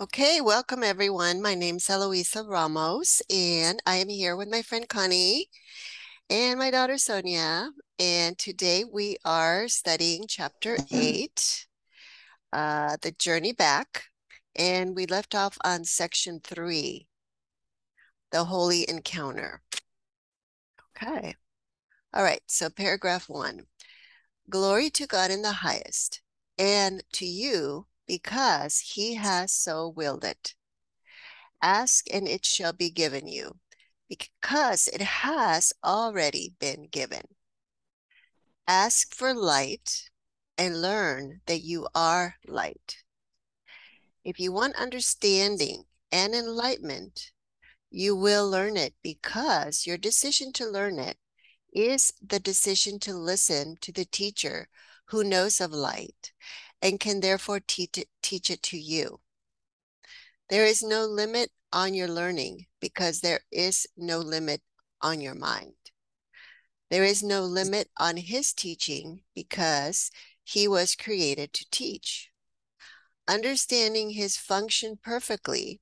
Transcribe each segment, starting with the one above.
Okay, welcome everyone. My name's Eloisa Ramos, and I am here with my friend Connie and my daughter Sonia. And today we are studying chapter eight, uh, The Journey Back. And we left off on section three, The Holy Encounter. Okay. All right, so paragraph one Glory to God in the highest, and to you because he has so willed it. Ask and it shall be given you, because it has already been given. Ask for light and learn that you are light. If you want understanding and enlightenment, you will learn it because your decision to learn it is the decision to listen to the teacher who knows of light and can therefore teach it, teach it to you. There is no limit on your learning because there is no limit on your mind. There is no limit on his teaching because he was created to teach. Understanding his function perfectly,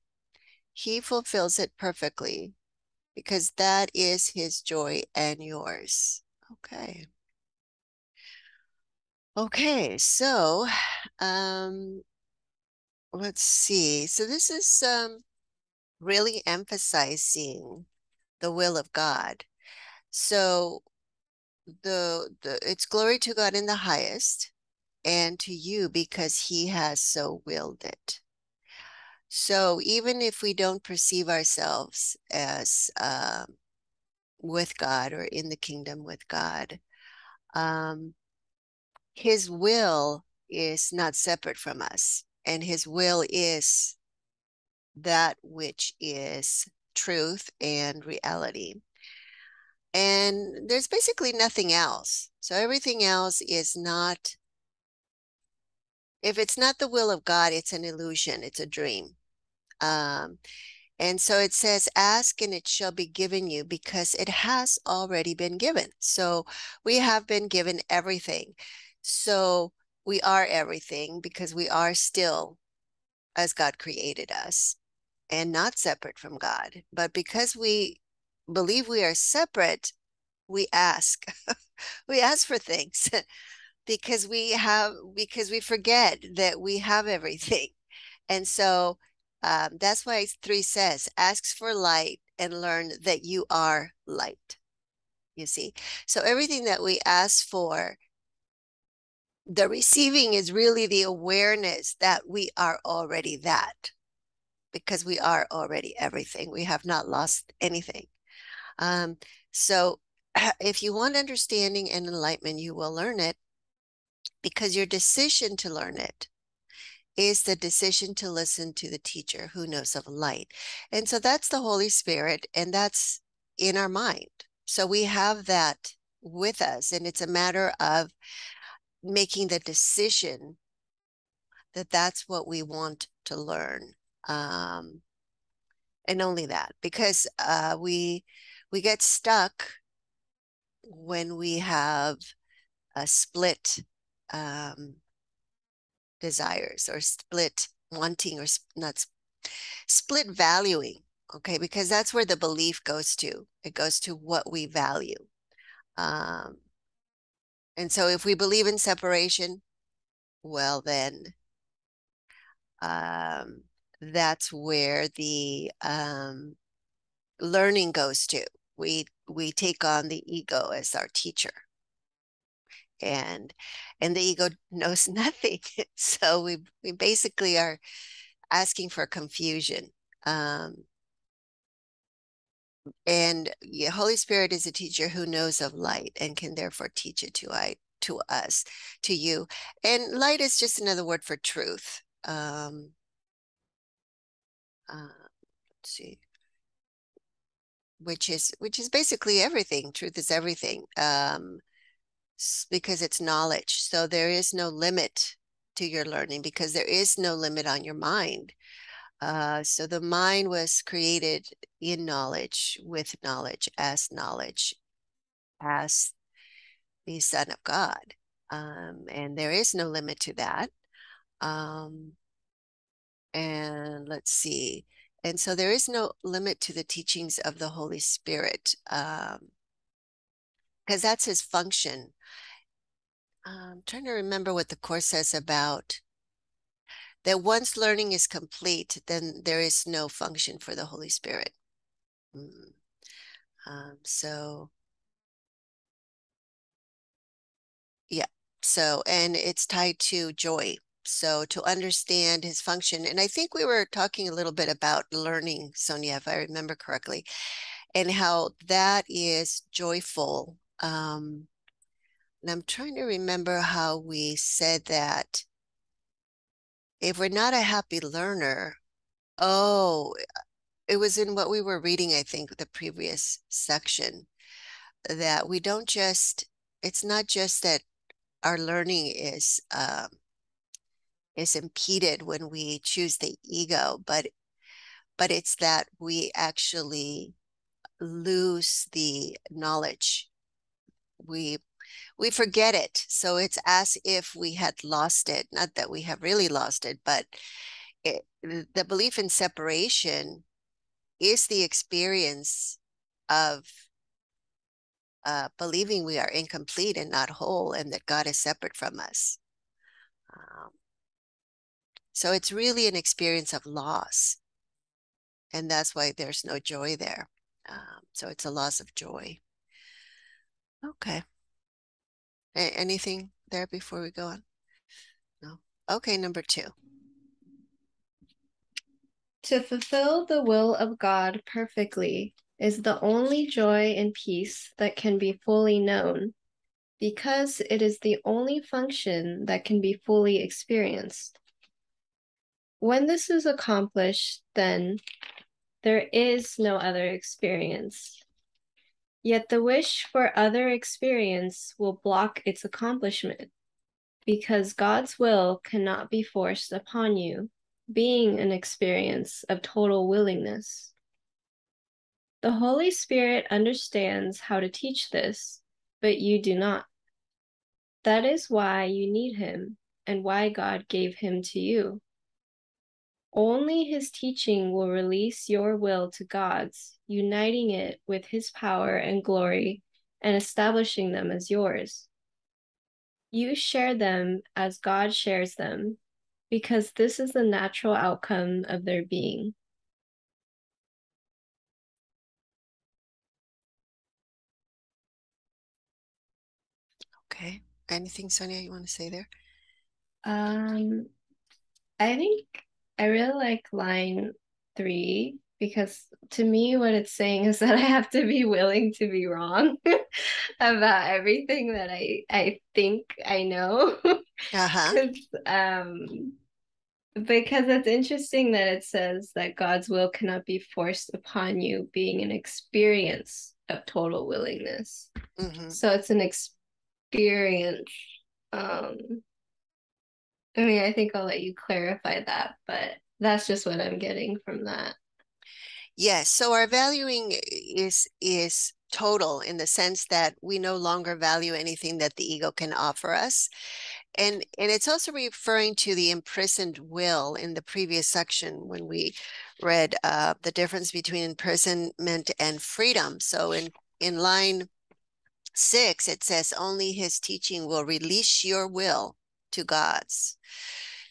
he fulfills it perfectly because that is his joy and yours. Okay. Okay, so um, let's see. So this is um, really emphasizing the will of God. So the the it's glory to God in the highest, and to you because He has so willed it. So even if we don't perceive ourselves as um, with God or in the kingdom with God, um, his will is not separate from us, and his will is that which is truth and reality. And there's basically nothing else. So everything else is not, if it's not the will of God, it's an illusion, it's a dream. Um, and so it says, ask and it shall be given you because it has already been given. So we have been given everything. So we are everything because we are still as God created us and not separate from God. But because we believe we are separate, we ask. we ask for things because we have because we forget that we have everything. And so um, that's why three says, asks for light and learn that you are light. You see, so everything that we ask for the receiving is really the awareness that we are already that because we are already everything. We have not lost anything. Um, so if you want understanding and enlightenment, you will learn it because your decision to learn it is the decision to listen to the teacher who knows of light. And so that's the Holy Spirit, and that's in our mind. So we have that with us, and it's a matter of making the decision that that's what we want to learn. Um, and only that, because uh, we we get stuck when we have a split um, desires or split wanting or not split valuing. Okay, because that's where the belief goes to. It goes to what we value. Um, and so if we believe in separation, well, then um, that's where the um, learning goes to. We we take on the ego as our teacher, and and the ego knows nothing. so we we basically are asking for confusion. Um, and yeah, Holy Spirit is a teacher who knows of light and can therefore teach it to I to us, to you. And light is just another word for truth. Um, uh, let's see, which is which is basically everything. Truth is everything, um, because it's knowledge. So there is no limit to your learning because there is no limit on your mind. Uh, so the mind was created in knowledge, with knowledge, as knowledge, as the Son of God. Um, and there is no limit to that. Um, and let's see. And so there is no limit to the teachings of the Holy Spirit because um, that's his function. I'm trying to remember what the Course says about that once learning is complete, then there is no function for the Holy Spirit. Mm. Um, so, yeah. So, and it's tied to joy. So, to understand his function, and I think we were talking a little bit about learning, Sonia, if I remember correctly, and how that is joyful. Um, and I'm trying to remember how we said that if we're not a happy learner, oh, it was in what we were reading, I think, the previous section, that we don't just, it's not just that our learning is um, is impeded when we choose the ego, but but it's that we actually lose the knowledge. We we forget it. So it's as if we had lost it. Not that we have really lost it, but it, the belief in separation is the experience of uh, believing we are incomplete and not whole and that God is separate from us. Um, so it's really an experience of loss. And that's why there's no joy there. Um, so it's a loss of joy. Okay. A anything there before we go on? No. Okay, number two. To fulfill the will of God perfectly is the only joy and peace that can be fully known, because it is the only function that can be fully experienced. When this is accomplished, then there is no other experience. Yet the wish for other experience will block its accomplishment, because God's will cannot be forced upon you, being an experience of total willingness. The Holy Spirit understands how to teach this, but you do not. That is why you need him and why God gave him to you. Only his teaching will release your will to God's, uniting it with his power and glory and establishing them as yours. You share them as God shares them, because this is the natural outcome of their being. Okay. Anything, Sonia, you want to say there? Um, I think I really like line three because to me, what it's saying is that I have to be willing to be wrong about everything that I I think I know. uh-huh. um, because it's interesting that it says that God's will cannot be forced upon you, being an experience of total willingness. Mm-hmm. So it's an experience. Um, I mean, I think I'll let you clarify that, but that's just what I'm getting from that. Yes. So our valuing is is total in the sense that we no longer value anything that the ego can offer us. And and it's also referring to the imprisoned will in the previous section when we read uh, the difference between imprisonment and freedom. So in in line six, it says only his teaching will release your will to God's.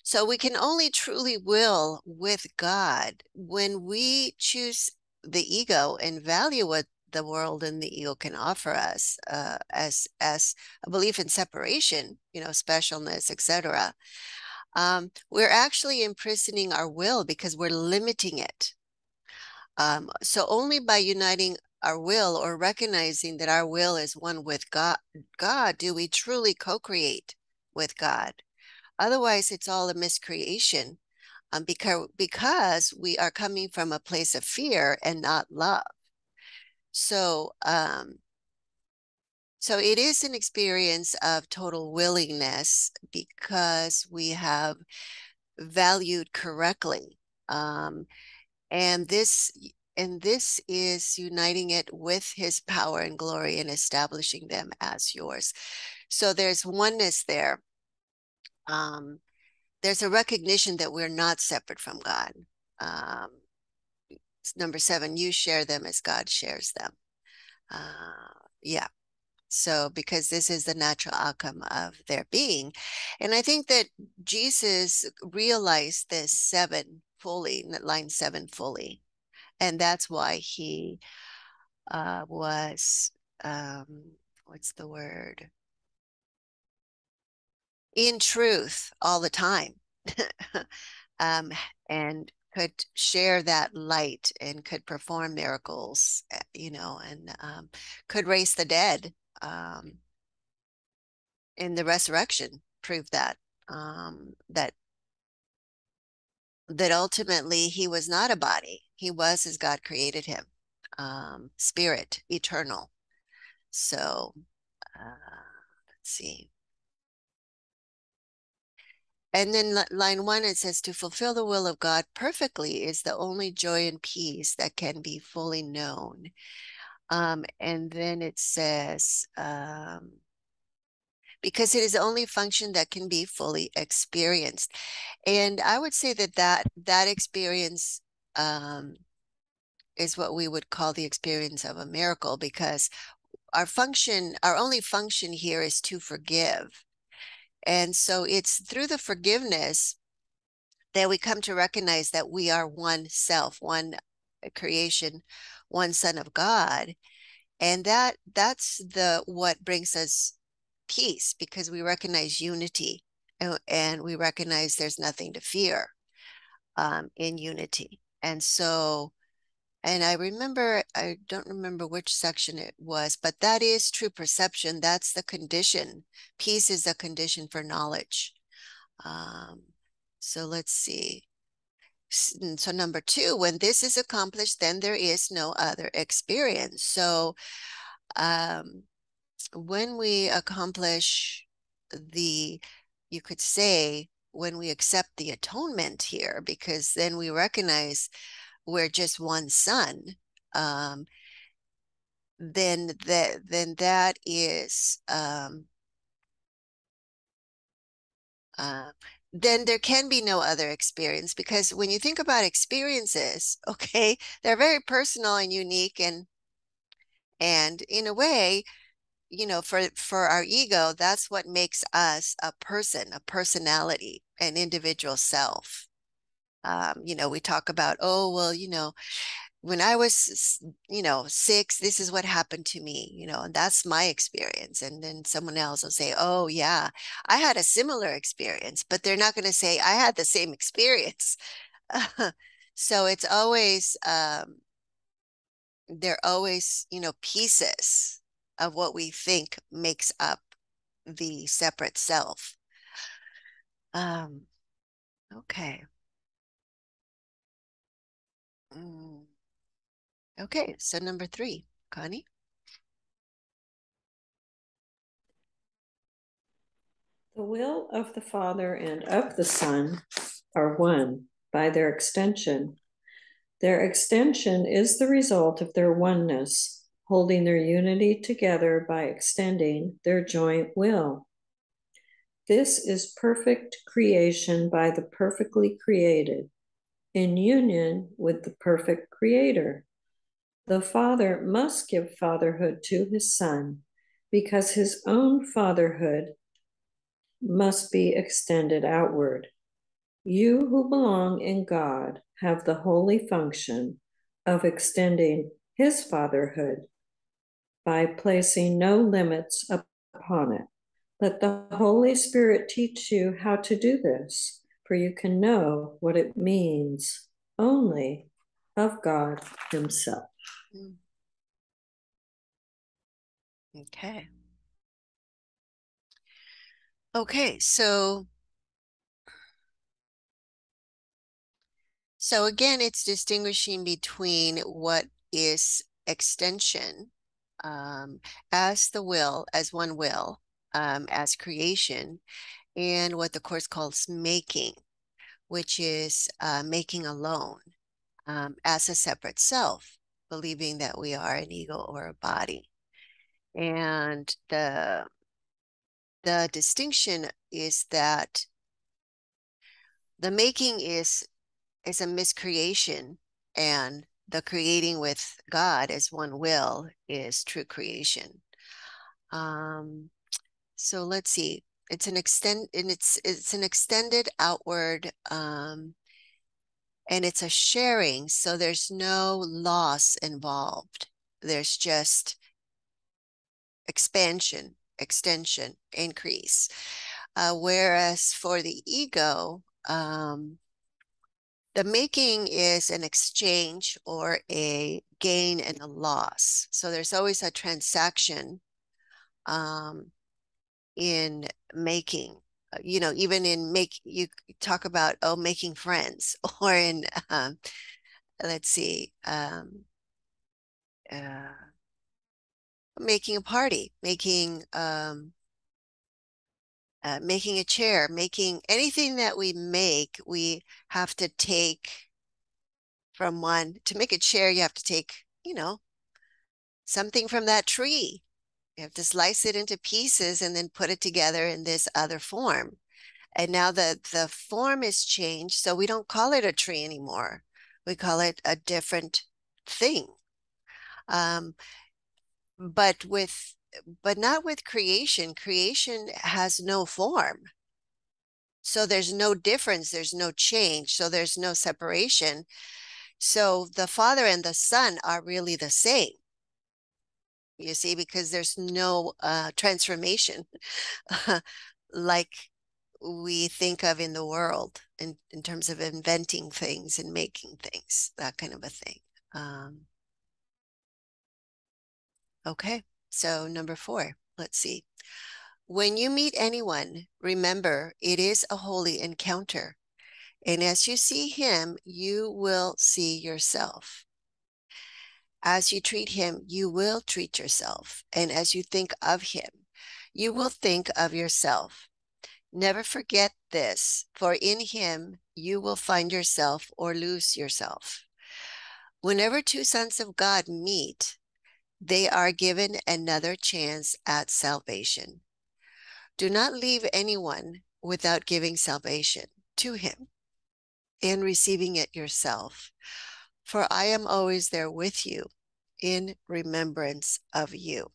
So we can only truly will with God when we choose the ego and value what the world and the ego can offer us uh, as as a belief in separation, you know, specialness, etc. Um, we're actually imprisoning our will because we're limiting it. Um, so only by uniting our will or recognizing that our will is one with God, God do we truly co-create with God. Otherwise, it's all a miscreation um, because, because we are coming from a place of fear and not love. So, um, so it is an experience of total willingness because we have valued correctly. Um, and this and this is uniting it with his power and glory and establishing them as yours. So there's oneness there. Um, there's a recognition that we're not separate from God. Um, number seven, you share them as God shares them. Uh, yeah. So, because this is the natural outcome of their being. And I think that Jesus realized this seven fully, line seven fully. And that's why he uh, was, um, what's the word? In truth all the time. um, and could share that light and could perform miracles, eh, you know, and um, could raise the dead. Um, the resurrection, proved that um, that that ultimately he was not a body; he was as God created him, um, spirit, eternal. So, uh, let's see. And then line one, it says, to fulfill the will of God perfectly is the only joy and peace that can be fully known. Um, and then it says, um, because it is the only function that can be fully experienced. And I would say that that, that experience um, is what we would call the experience of a miracle because our function, our only function here is to forgive. And so it's through the forgiveness that we come to recognize that we are one self, one creation, one son of God. And that that's the what brings us peace because we recognize unity and, and we recognize there's nothing to fear um, in unity. And so and I remember, I don't remember which section it was, but that is true perception. That's the condition. Peace is a condition for knowledge. Um, so let's see. So number two, when this is accomplished, then there is no other experience. So um, when we accomplish the, you could say, when we accept the atonement here, because then we recognize we're just one son, um, then that then that is um, uh, then there can be no other experience because when you think about experiences, okay, they're very personal and unique and and in a way, you know, for for our ego, that's what makes us a person, a personality, an individual self um, you know, we talk about, oh, well, you know, when I was, you know, six, this is what happened to me, you know, and that's my experience. And then someone else will say, oh, yeah, I had a similar experience, but they're not going to say, I had the same experience. so it's always, um, they're always, you know, pieces of what we think makes up the separate self. Um, okay. Mm. Okay, so number three, Connie. The will of the Father and of the Son are one by their extension. Their extension is the result of their oneness, holding their unity together by extending their joint will. This is perfect creation by the perfectly created in union with the perfect Creator. The Father must give fatherhood to his Son because his own fatherhood must be extended outward. You who belong in God have the holy function of extending his fatherhood by placing no limits upon it. Let the Holy Spirit teach you how to do this for you can know what it means only of God Himself. Hmm. Okay. Okay, so so again, it's distinguishing between what is extension um, as the will, as one will, um, as creation, and what the course calls making, which is uh, making alone um, as a separate self, believing that we are an ego or a body. And the the distinction is that the making is is a miscreation and the creating with God as one will is true creation. Um, so let's see. It's an extend and it's it's an extended outward um, and it's a sharing. So there's no loss involved. There's just expansion, extension, increase. Uh, whereas for the ego, um, the making is an exchange or a gain and a loss. So there's always a transaction um, in making. Uh, you know, even in make you talk about oh making friends, or in um, let's see, um, uh, making a party, making um, uh, making a chair, making anything that we make, we have to take from one. To make a chair, you have to take, you know, something from that tree. You have to slice it into pieces and then put it together in this other form. And now the, the form is changed, so we don't call it a tree anymore. We call it a different thing. Um, but with but not with creation. Creation has no form. So there's no difference, there's no change, so there's no separation. So the Father and the Son are really the same. You see, because there's no uh, transformation like we think of in the world in, in terms of inventing things and making things, that kind of a thing. Um, okay. So, number four, let's see. When you meet anyone, remember it is a holy encounter. And as you see him, you will see yourself. As you treat him, you will treat yourself. And as you think of him, you will think of yourself. Never forget this, for in him you will find yourself or lose yourself. Whenever two sons of God meet, they are given another chance at salvation. Do not leave anyone without giving salvation to him and receiving it yourself. For I am always there with you in remembrance of you.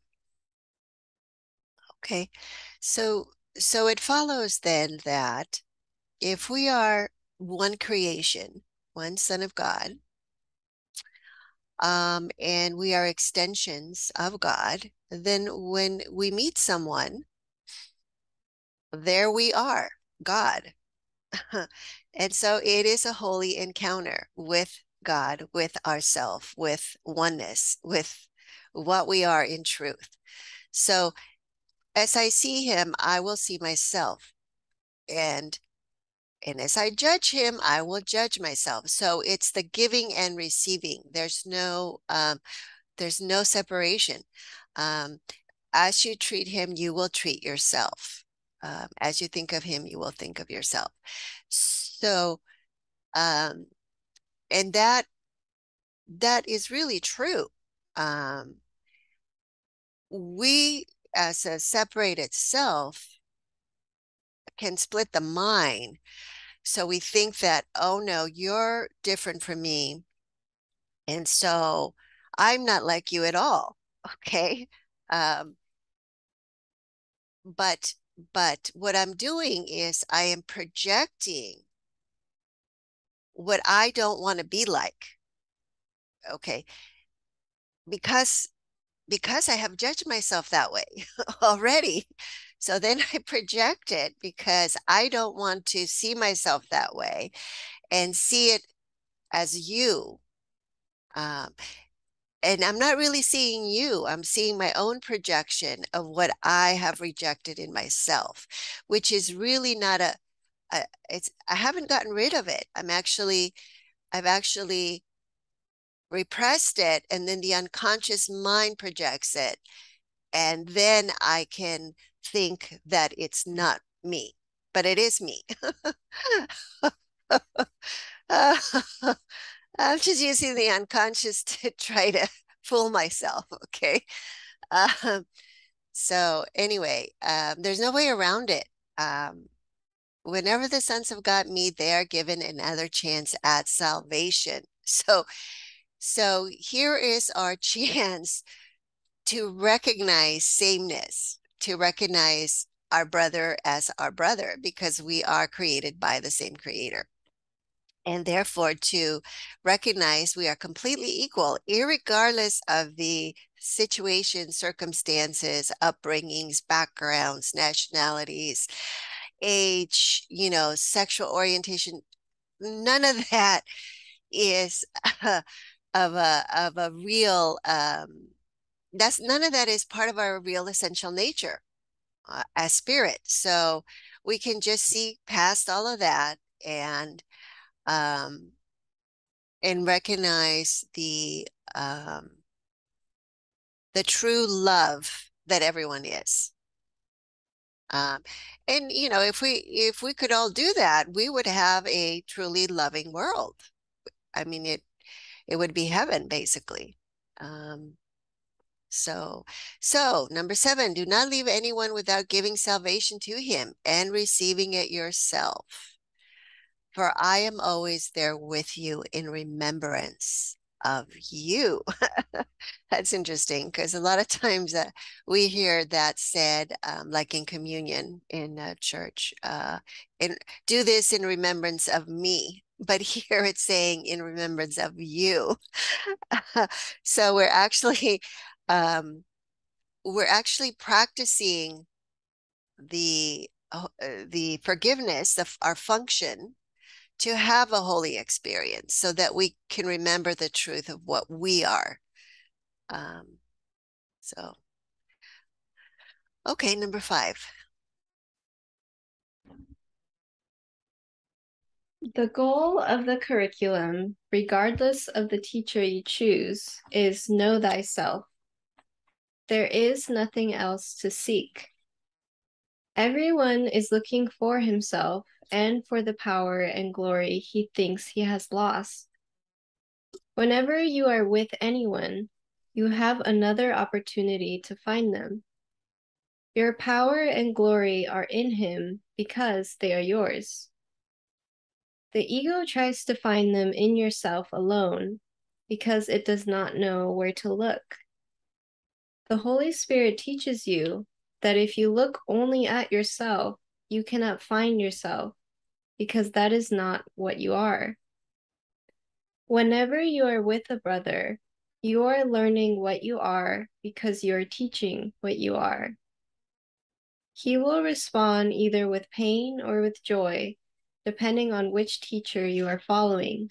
Okay, so so it follows then that if we are one creation, one Son of God, um, and we are extensions of God, then when we meet someone, there we are, God. and so it is a holy encounter with God, with ourself, with oneness, with what we are in truth. So as I see him, I will see myself. And and as I judge him, I will judge myself. So it's the giving and receiving. There's no um, there's no separation. Um, as you treat him, you will treat yourself. Um, as you think of him, you will think of yourself. So, um, and that that is really true. Um, we, as a separated self, can split the mind. So we think that, oh no, you're different from me. And so I'm not like you at all. Okay. Um, but but what I'm doing is I am projecting what I don't want to be like. Okay. Because because I have judged myself that way already. So then I project it because I don't want to see myself that way and see it as you. Um, and I'm not really seeing you. I'm seeing my own projection of what I have rejected in myself, which is really not a, a it's I haven't gotten rid of it. I'm actually I've actually repressed it and then the unconscious mind projects it and then I can think that it's not me, but it is me. uh, I'm just using the unconscious to try to fool myself. Okay. Um, so, anyway, um, there's no way around it. Um, whenever the sons of God meet, they are given another chance at salvation. So, so here is our chance to recognize sameness, to recognize our brother as our brother, because we are created by the same creator. And therefore, to recognize we are completely equal, regardless of the situation, circumstances, upbringings, backgrounds, nationalities, age, you know, sexual orientation. None of that is uh, of a of a real um, that's none of that is part of our real essential nature uh, as spirit. So we can just see past all of that and um, and recognize the um, the true love that everyone is. Um, and you know, if we if we could all do that, we would have a truly loving world. I mean, it it would be heaven basically. Um, so, so number seven, do not leave anyone without giving salvation to him and receiving it yourself. For I am always there with you in remembrance of you. That's interesting because a lot of times uh, we hear that said, um, like in communion in uh, church, uh, in, do this in remembrance of me. But here it's saying in remembrance of you. so we're actually um, we're actually practicing the uh, the forgiveness of our function to have a holy experience so that we can remember the truth of what we are. Um, so, okay, number five. The goal of the curriculum, regardless of the teacher you choose, is know thyself. There is nothing else to seek. Everyone is looking for himself and for the power and glory he thinks he has lost. Whenever you are with anyone, you have another opportunity to find them. Your power and glory are in him because they are yours. The ego tries to find them in yourself alone because it does not know where to look. The Holy Spirit teaches you that if you look only at yourself, you cannot find yourself because that is not what you are. Whenever you are with a brother, you are learning what you are because you are teaching what you are. He will respond either with pain or with joy, depending on which teacher you are following.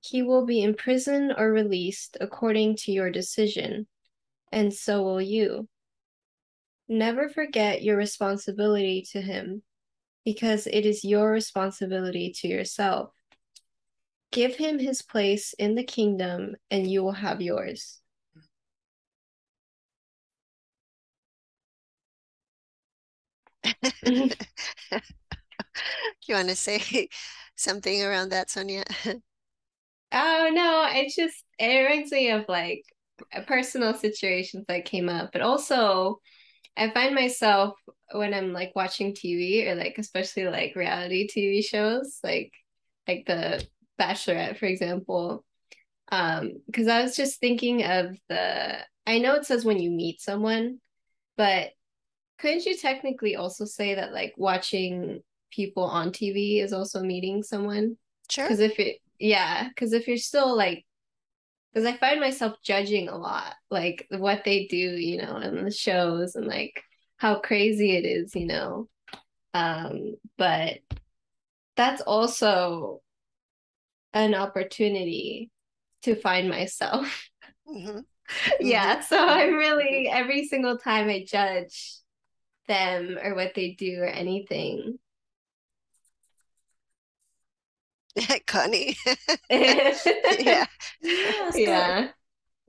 He will be imprisoned or released according to your decision, and so will you. Never forget your responsibility to him because it is your responsibility to yourself. Give him his place in the kingdom, and you will have yours. you want to say something around that, Sonia? oh no, it's just it reminds me of like personal situations that came up, but also I find myself when I'm like watching TV or like especially like reality TV shows, like like the Bachelorette, for example. Um, because I was just thinking of the I know it says when you meet someone, but couldn't you technically also say that like watching people on TV is also meeting someone? Sure. Because if it yeah, because if you're still like because I find myself judging a lot, like what they do, you know, in the shows and like how crazy it is, you know. Um, but that's also an opportunity to find myself. Mm-hmm. yeah, mm-hmm. so I'm really every single time I judge them or what they do or anything. Connie. yeah. Yeah. So, yeah.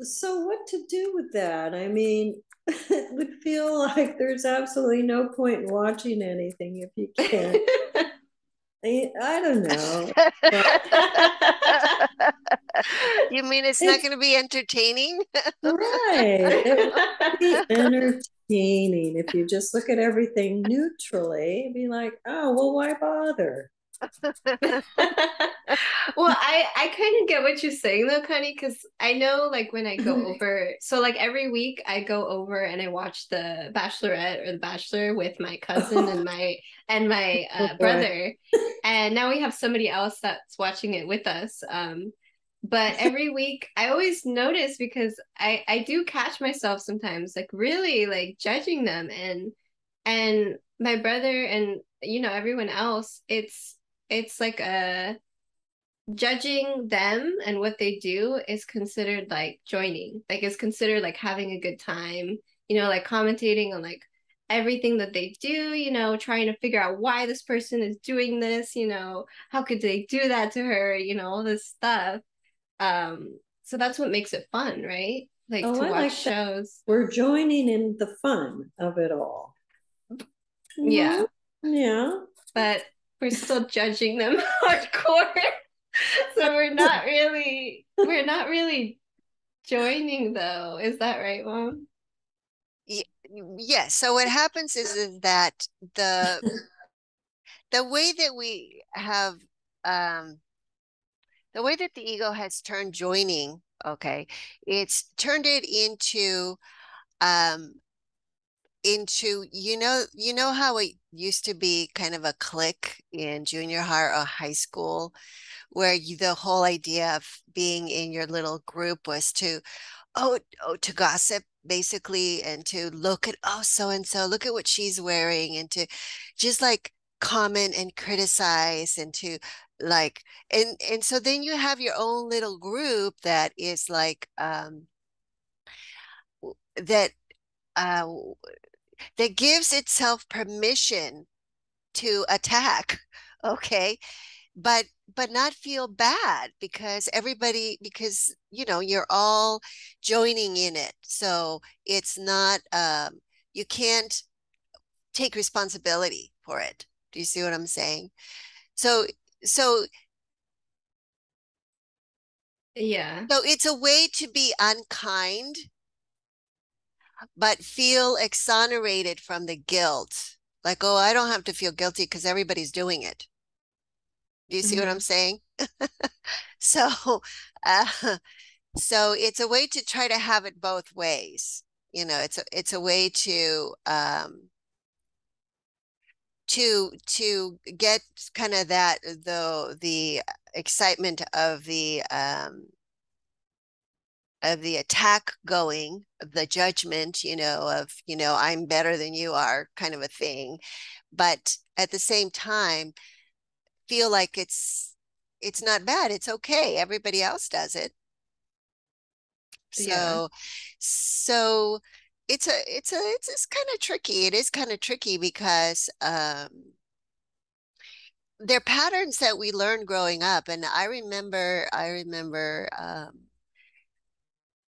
So what to do with that? I mean, it would feel like there's absolutely no point in watching anything if you can't. I, I don't know. you mean it's, it's not going to be entertaining? right. It would be entertaining if you just look at everything neutrally, be like, oh, well, why bother? well, I I kind of get what you're saying though, Connie, because I know like when I go over, so like every week I go over and I watch the Bachelorette or the Bachelor with my cousin and my and my uh, oh, brother, and now we have somebody else that's watching it with us. Um, but every week I always notice because I I do catch myself sometimes like really like judging them and and my brother and you know everyone else it's it's like a judging them and what they do is considered like joining like it's considered like having a good time you know like commentating on like everything that they do you know trying to figure out why this person is doing this you know how could they do that to her you know all this stuff. Um so that's what makes it fun right? Like oh, to I watch like shows. That. we're joining in the fun of it all. Yeah. Yeah. But we're still judging them hardcore. so we're not really we're not really joining though. Is that right, mom? Yes. So what happens is, is that the the way that we have um the way that the ego has turned joining, okay, it's turned it into um into you know you know how it used to be kind of a clique in junior high or high school where you, the whole idea of being in your little group was to oh, oh to gossip basically and to look at oh so and so look at what she's wearing and to just like comment and criticize and to like and and so then you have your own little group that is like um that uh that gives itself permission to attack okay? But but not feel bad because everybody because you know you're all joining in it. So it's not um you can't take responsibility for it. Do you see what i'm saying? So so yeah. So it's a way to be unkind but feel exonerated from the guilt. Like, oh, I don't have to feel guilty because everybody's doing it. Do you see mm-hmm. what I'm saying? so, uh, so it's a way to try to have it both ways. You know, it's a it's a way to um, to to get kind of that the the excitement of the um, of the attack going, the judgment, you know, of, you know, I'm better than you are kind of a thing. But at the same time, feel like it's it's not bad. It's okay. Everybody else does it. So yeah. so it's a it's a it's, it's kind of tricky. It is kind of tricky because um they're patterns that we learn growing up. And I remember I remember um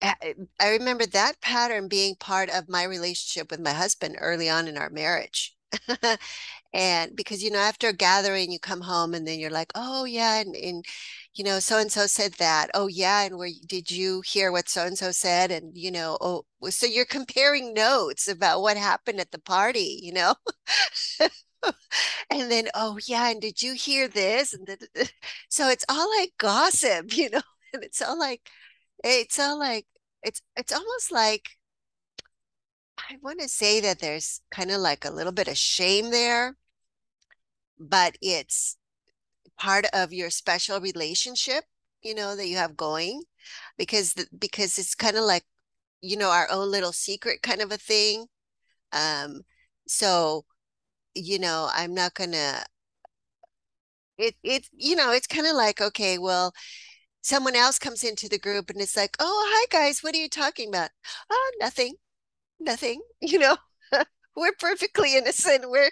Eh, I remember that pattern being part of my relationship with my husband early on in our marriage. and because you know after a gathering you come home and then you're like oh yeah and, and you know so and so said that. Oh yeah and where did you hear what so and so said? And you know oh so you're comparing notes about what happened at the party you know? And then oh yeah and did you hear this? And the, so it's all like gossip you know? And it's all like it's all like it's it's almost like I want to say that there's kind of like a little bit of shame there, but it's part of your special relationship, you know, that you have going because the, because it's kind of like you know our own little secret kind of a thing. Um so you know, I'm not going to it it you know, it's kind of like okay, well, someone else comes into the group and it's like, oh, hi guys, what are you talking about? Oh, nothing, nothing. You know, we're perfectly innocent. We're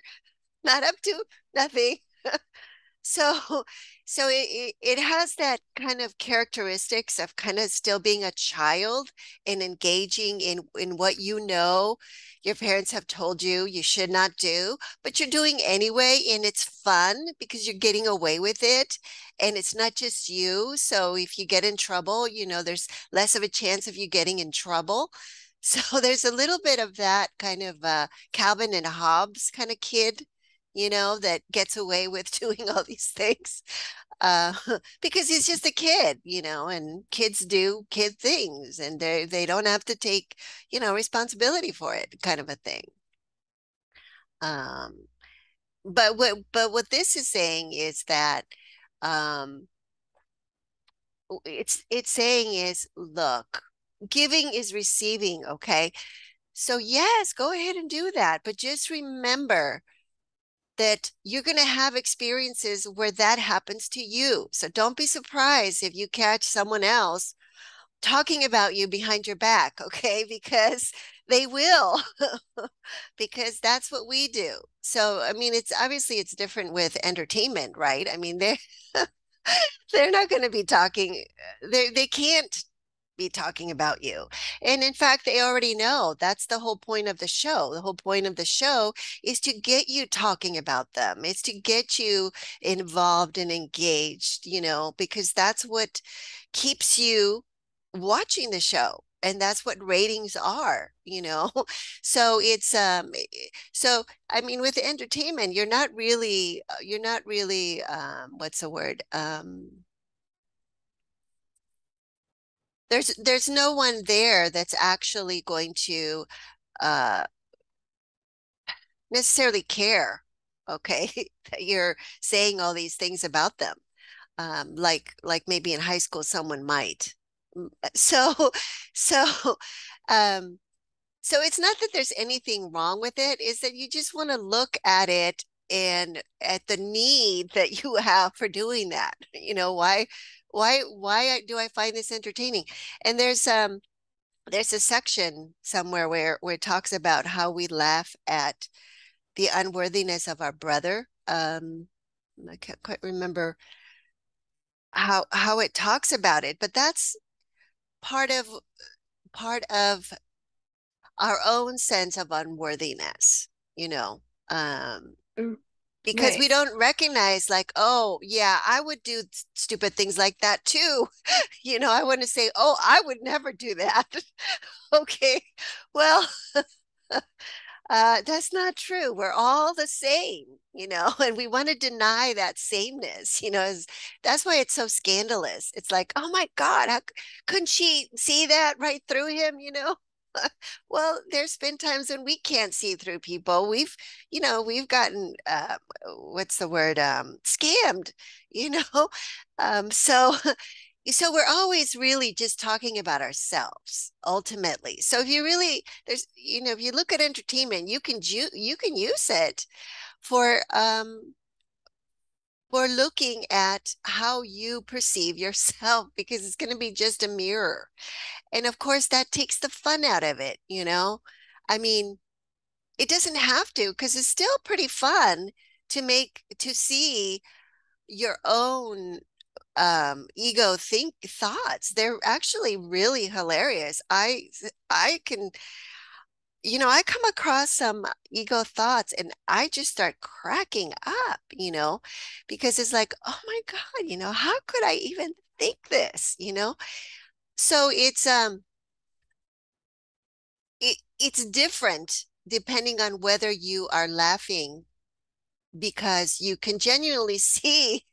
not up to nothing. so so it, it has that kind of characteristics of kind of still being a child and engaging in in what you know your parents have told you you should not do but you're doing anyway and it's fun because you're getting away with it and it's not just you. So if you get in trouble you know there's less of a chance of you getting in trouble. So there's a little bit of that kind of uh, Calvin and Hobbes kind of kid, you know, that gets away with doing all these things uh, because he's just a kid, you know, and kids do kid things and they they don't have to take, you know, responsibility for it, kind of a thing. Um, but what but what this is saying is that um, it's it's saying is look, giving is receiving, okay? So yes, go ahead and do that, but just remember that you're going to have experiences where that happens to you. So don't be surprised if you catch someone else talking about you behind your back, okay? Because they will, because that's what we do. So, I mean, it's obviously it's different with entertainment, right? I mean, they're they're not going to be talking. They they can't be talking about you. And in fact, they already know that's the whole point of the show. The whole point of the show is to get you talking about them, it's to get you involved and engaged, you know, because that's what keeps you watching the show and that's what ratings are you know so it's um so i mean with entertainment you're not really uh, you're not really um what's the word um there's there's no one there that's actually going to uh necessarily care okay that you're saying all these things about them. Um like like maybe in high school someone might. Mm, so so um so it's not that there's anything wrong with it is that you just want to look at it and at the need that you have for doing that. You know why why why do I find this entertaining? And there's um there's a section somewhere where where it talks about how we laugh at the unworthiness of our brother. Um I can't quite remember how how it talks about it, but that's part of part of our own sense of unworthiness, you know. Um mm because right. we don't recognize like oh yeah i would do stupid things like that too. You know i want to say oh i would never do that. Okay well uh, that's not true we're all the same you know and we want to deny that sameness you know that's why it's so scandalous it's like oh my god how couldn't she see that right through him? You know well, there's been times when we can't see through people. We've, you know, we've gotten uh, what's the word, um, scammed. You know, um, so so we're always really just talking about ourselves ultimately. So if you really there's, you know, if you look at entertainment, you can ju- you can use it for um for looking at how you perceive yourself because it's going to be just a mirror. And of course, that takes the fun out of it, you know? I mean, it doesn't have to because it's still pretty fun to make to see your own um ego think thoughts. They're actually really hilarious. I i can you know i come across some ego thoughts and i just start cracking up you know because it's like oh my god you know how could i even think this? You know? So it's um it, it's different depending on whether you are laughing because you can genuinely see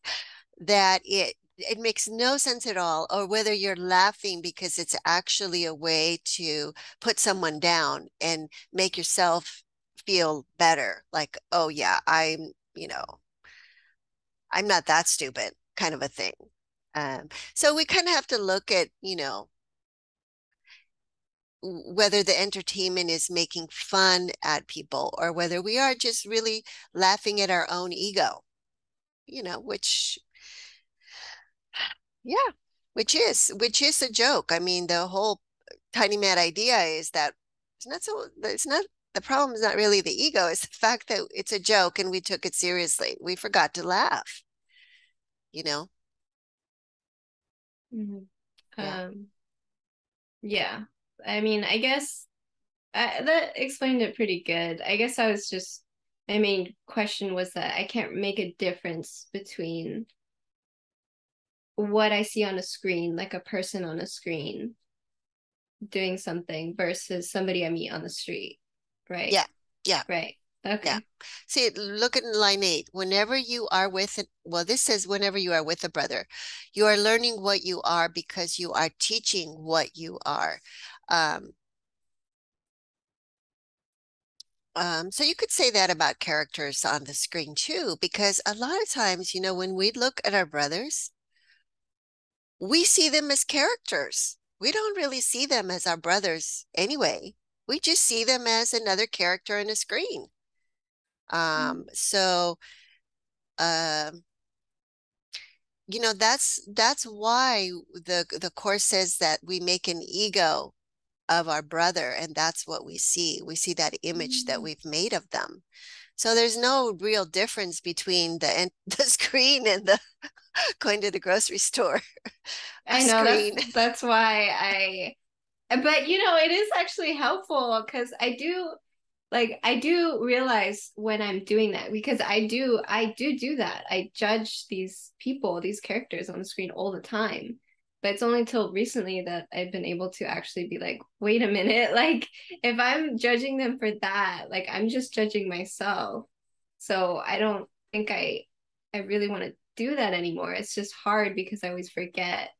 that it it makes no sense at all or whether you're laughing because it's actually a way to put someone down and make yourself feel better like oh yeah i'm you know i'm not that stupid kind of a thing. Um, so we kind of have to look at, you know, whether the entertainment is making fun at people or whether we are just really laughing at our own ego, you know, which, yeah, which is, which is a joke. I mean, the whole tiny mad idea is that it's not so, it's not, the problem is not really the ego, it's the fact that it's a joke and we took it seriously. We forgot to laugh, you know? Mm-hmm. Yeah. Um, yeah. I mean, I guess I, that explained it pretty good. I guess I was just, my main question was that I can't make a difference between what I see on a screen, like a person on a screen, doing something versus somebody I meet on the street, right? Yeah, yeah. Right. Okay. Yeah. See, look at line eight. Whenever you are with it, well, this says whenever you are with a brother, you are learning what you are because you are teaching what you are. Um, um, so you could say that about characters on the screen too, because a lot of times, you know, when we look at our brothers, we see them as characters. We don't really see them as our brothers anyway. We just see them as another character in a screen. Um, so, um, you know, that's that's why the the course says that we make an ego of our brother, and that's what we see. We see that image that Mm. we've made of them. So there's no real difference between the the screen and the going to the grocery store. I know that's that's why I uh, but you know it is actually helpful because I do like I do realize when I'm doing that because I do I do do that. I judge these people, these characters on the screen all the time. But it's only till recently that I've been able to actually be like, wait a minute, like if I'm judging them for that, like I'm just judging myself. So I don't think I I really want to do that anymore. It's just hard because I always forget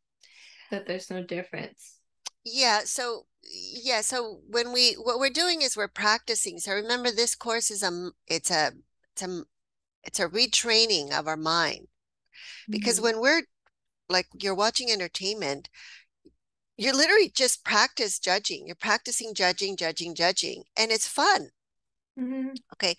that there's no difference. Yeah, so yeah, so when we what we're doing is we're practicing. So remember this course is a it's a it's a it's a retraining of our mind because Mhm. when we're like you're watching entertainment, you're literally just practice judging. You're practicing judging, judging, judging, and it's fun. Mhm. Okay.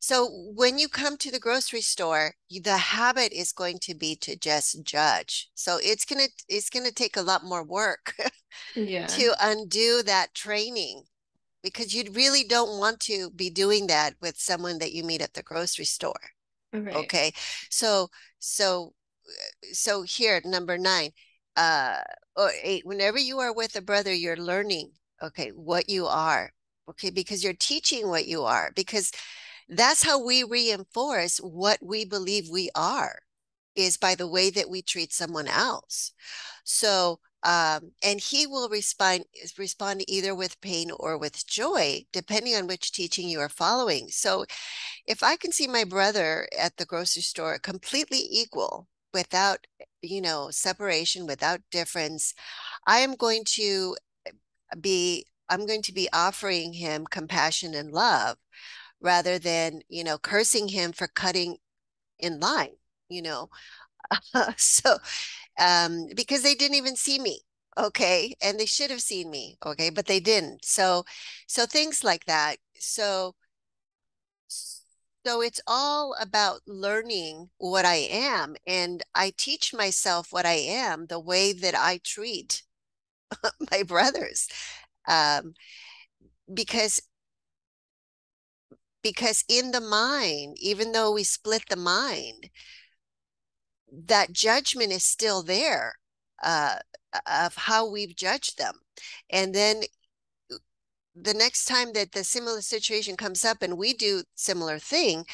So when you come to the grocery store, you- the habit is going to be to just judge. So it's gonna it's gonna take a lot more work Yeah. to undo that training because you really don't want to be doing that with someone that you meet at the grocery store. Right. Okay. So so so here number nine, uh or eight, whenever you are with a brother, you're learning, okay, what you are. Okay, because you're teaching what you are, because that's how we reinforce what we believe we are, is by the way that we treat someone else. So um, and he will respond respond either with pain or with joy, depending on which teaching you are following. So if I can see my brother at the grocery store completely equal without, you know, separation, without difference, I am going to be I'm going to be offering him compassion and love rather than, you know, cursing him for cutting in line, you know. so um because they didn't even see me okay? And they should have seen me okay? But they didn't. So so things like that. So so it's all about learning what I am and I teach myself what I am the way that I treat my brothers um because because in the mind even though we split the mind that judgment is still there uh, of how we've judged them. And then the next time that the similar situation comes up and we do similar thing,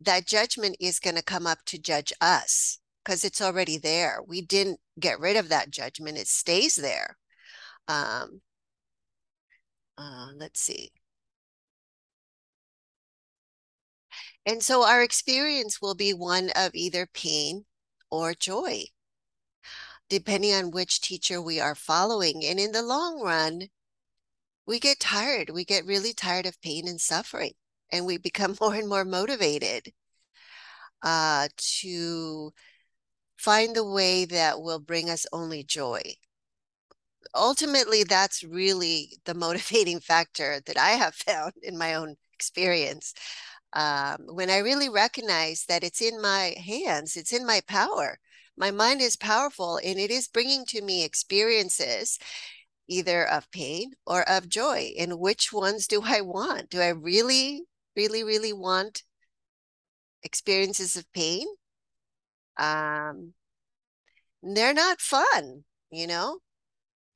that judgment is going to come up to judge us because it's already there. We didn't get rid of that judgment. It stays there. Um, uh, let's see. And so our experience will be one of either pain or joy, depending on which teacher we are following. And in the long run, we get tired. We get really tired of pain and suffering, and we become more and more motivated uh, to find the way that will bring us only joy. Ultimately, that's really the motivating factor that I have found in my own experience. Um, when I really recognize that it's in my hands, it's in my power. My mind is powerful and it is bringing to me experiences either of pain or of joy. And which ones do I want? Do I really, really, really want experiences of pain? Um, they're not fun, you know?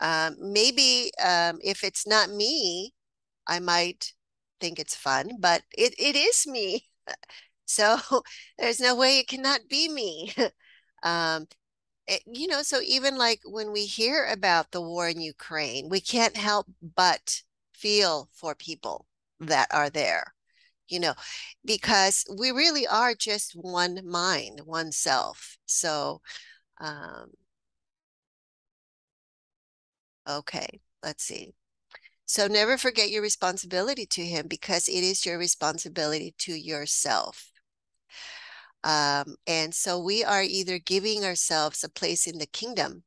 Um, maybe um, if it's not me, I might think it's fun, but it, it is me. So there's no way it cannot be me. um, it, you know, so even like when we hear about the war in Ukraine, we can't help but feel for people that are there, you know, because we really are just one mind, one self. So, um, okay, let's see. So never forget your responsibility to him because it is your responsibility to yourself. Um, and so we are either giving ourselves a place in the kingdom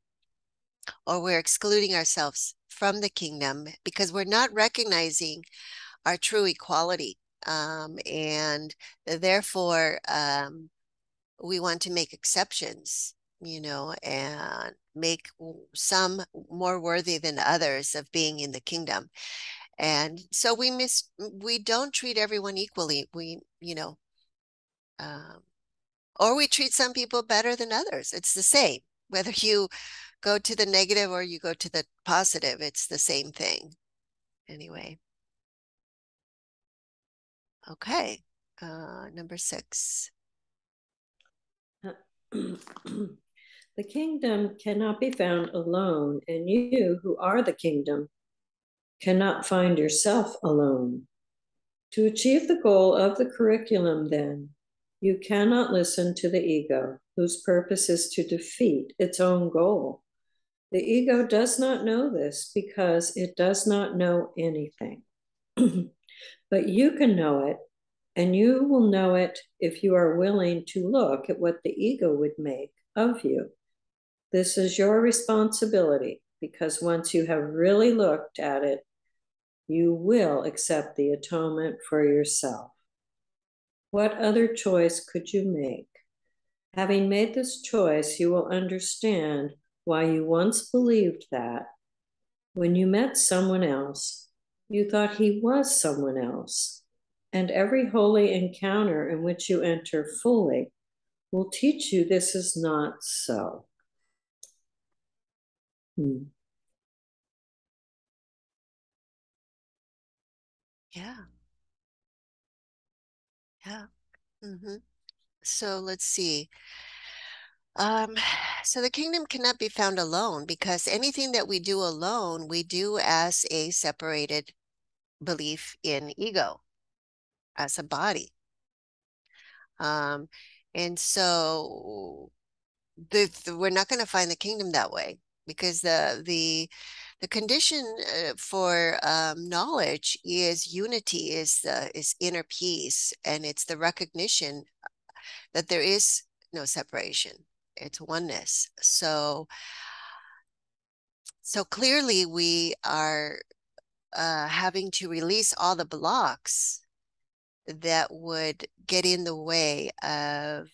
or we're excluding ourselves from the kingdom because we're not recognizing our true equality. Um, and therefore, um, we want to make exceptions, you know, and make some more worthy than others of being in the kingdom. And so we miss, we don't treat everyone equally. We, you know, um, or we treat some people better than others. It's the same, whether you go to the negative or you go to the positive, it's the same thing. Anyway. Okay, uh, number six. the kingdom cannot be found alone, and you who are the kingdom cannot find yourself alone. To achieve the goal of the curriculum, then, you cannot listen to the ego, whose purpose is to defeat its own goal. The ego does not know this because it does not know anything. but you can know it, and you will know it if you are willing to look at what the ego would make of you. This is your responsibility because once you have really looked at it, you will accept the atonement for yourself. What other choice could you make? Having made this choice, you will understand why you once believed that when you met someone else, you thought he was someone else. And every holy encounter in which you enter fully will teach you this is not so. Hmm. Yeah. Yeah. Mm-hmm. So let's see. Um, so the kingdom cannot be found alone because anything that we do alone, we do as a separated belief in ego, as a body. Um, and so the, the we're not going to find the kingdom that way because the the the condition uh, for um, knowledge is unity, is the is inner peace, and it's the recognition that there is no separation. It's oneness. So, so clearly we are uh, having to release all the blocks that would get in the way of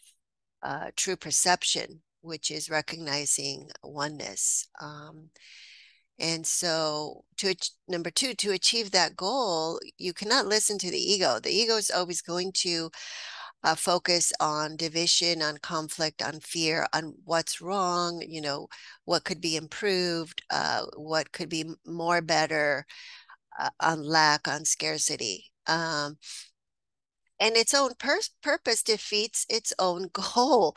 uh, true perception, which is recognizing oneness. Um, and so, to number two, to achieve that goal, you cannot listen to the ego. The ego is always going to uh, focus on division, on conflict, on fear, on what's wrong, you know, what could be improved, uh, what could be more better, uh, on lack, on scarcity. Um, and its own purpose defeats its own goal.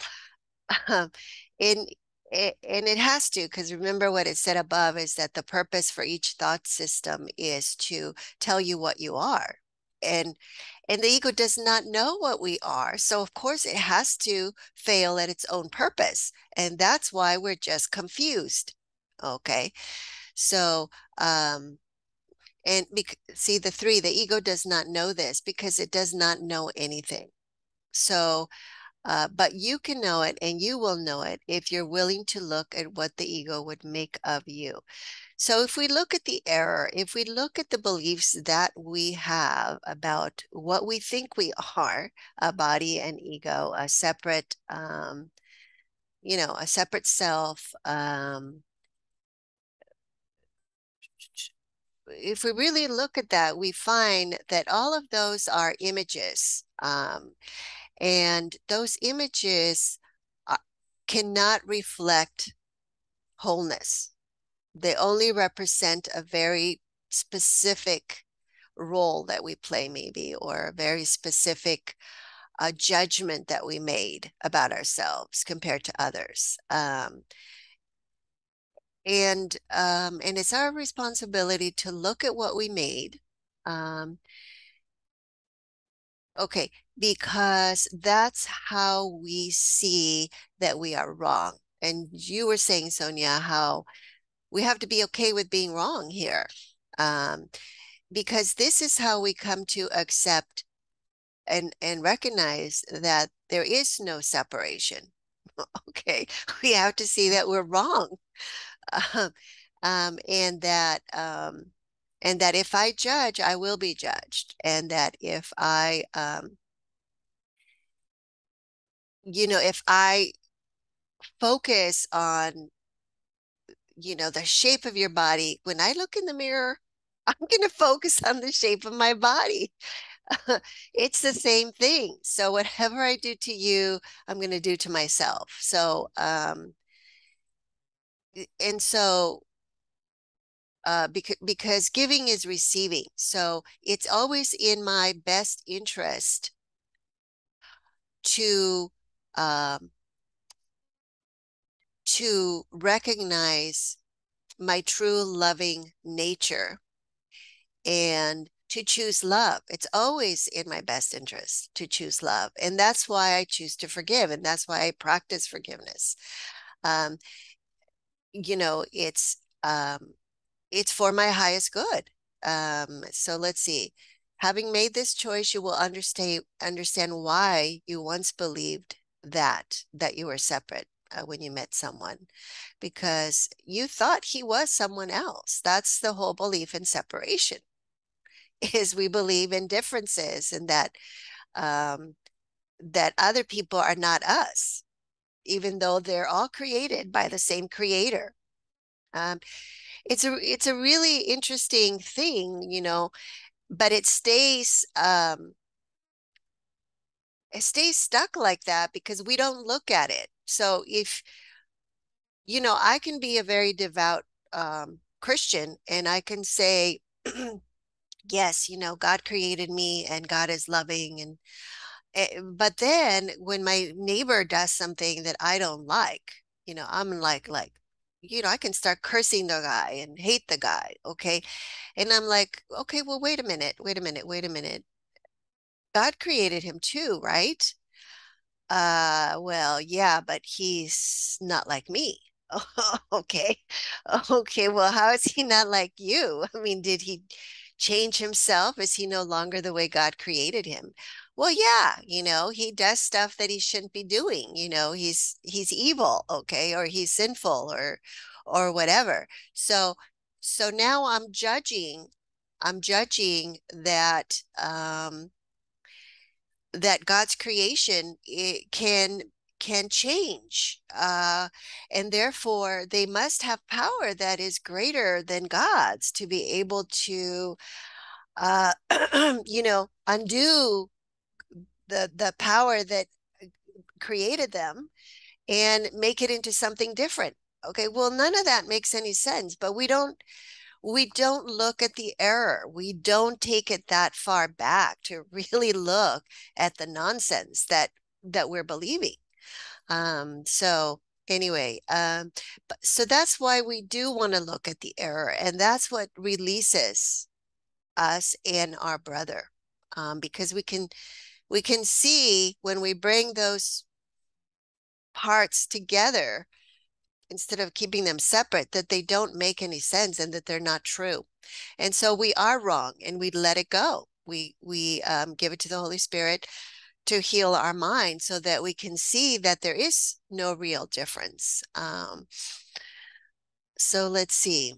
Um, in it, and it has to, because remember what it said above is that the purpose for each thought system is to tell you what you are. And and the ego does not know what we are. So of course it has to fail at its own purpose. And that's why we're just confused. Okay. So um and bec- see the three, the ego does not know this because it does not know anything. So uh, but you can know it and you will know it if you're willing to look at what the ego would make of you. So if we look at the error, if we look at the beliefs that we have about what we think we are, a body and ego, a separate, um, you know, a separate self, um, if we really look at that, we find that all of those are images. Um, and those images uh, cannot reflect wholeness. They only represent a very specific role that we play, maybe, or a very specific a judgment that we made about ourselves compared to others. Um, and um, and it's our responsibility to look at what we made. Um, okay, because that's how we see that we are wrong. And you were saying, Sonia, how we have to be okay with being wrong here. Um, because this is how we come to accept and and recognize that there is no separation okay we have to see that we're wrong um, and that um, and that if i judge i will be judged and that if i um, you know if i focus on you know the shape of your body when i look in the mirror i'm going to focus on the shape of my body it's the same thing. So whatever I do to you, I'm going to do to myself. So, um, and so, uh, because because giving is receiving, so it's always in my best interest to um, to recognize my true loving nature and to choose love. It's always in my best interest to choose love. And that's why I choose to forgive. And that's why I practice forgiveness. Um, you know, it's um, it's for my highest good. Um, so let's see. Having made this choice, you will understand understand why you once believed that that you were separate uh, when you met someone because you thought he was someone else. That's the whole belief in separation is we believe in differences and that um, that other people are not us, even though they're all created by the same creator. Um, it's a it's a really interesting thing, you know, but it stays um, it stays stuck like that because we don't look at it. So if you know, I can be a very devout um, Christian and I can say yes, you know, God created me and God is loving and eh, but then when my neighbor does something that I don't like, you know, I'm like like you know, I can start cursing the guy and hate the guy, okay? And I'm like, okay, well wait a minute, wait a minute, wait a minute. God created him too, right? Uh, well, yeah, but he's not like me. okay. Okay, well, how is he not like you? I mean, did he change himself? Is he no longer the way God created him? Well, yeah, you know, he does stuff that he shouldn't be doing. You know, he's he's evil, okay, or he's sinful or or whatever. So so now I'm judging I'm judging that um that God's creation it can can change uh, and therefore they must have power that is greater than god's to be able to uh, you know undo the the power that created them and make it into something different. Okay well none of that makes any sense but we don't we don't look at the error. We don't take it that far back to really look at the nonsense that that we're believing. Um, so anyway, um, so that's why we do want to look at the error, and that's what releases us and our brother, um, because we can we can see when we bring those parts together instead of keeping them separate that they don't make any sense and that they're not true and so we are wrong and we let it go we we um, give it to the holy spirit to heal our mind so that we can see that there is no real difference. Um, so let's see.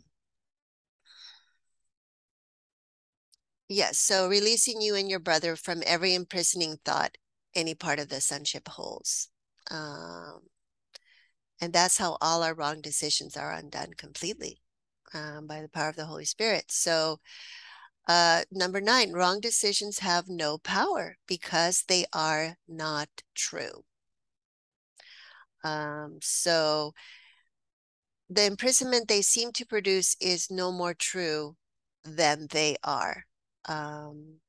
Yes, so releasing you and your brother from every imprisoning thought any part of the sonship holds. Um, and that's how all our wrong decisions are undone completely um, by the power of the Holy Spirit. So uh, number nine, wrong decisions have no power because they are not true. Um, so the imprisonment they seem to produce is no more true than they are. Um,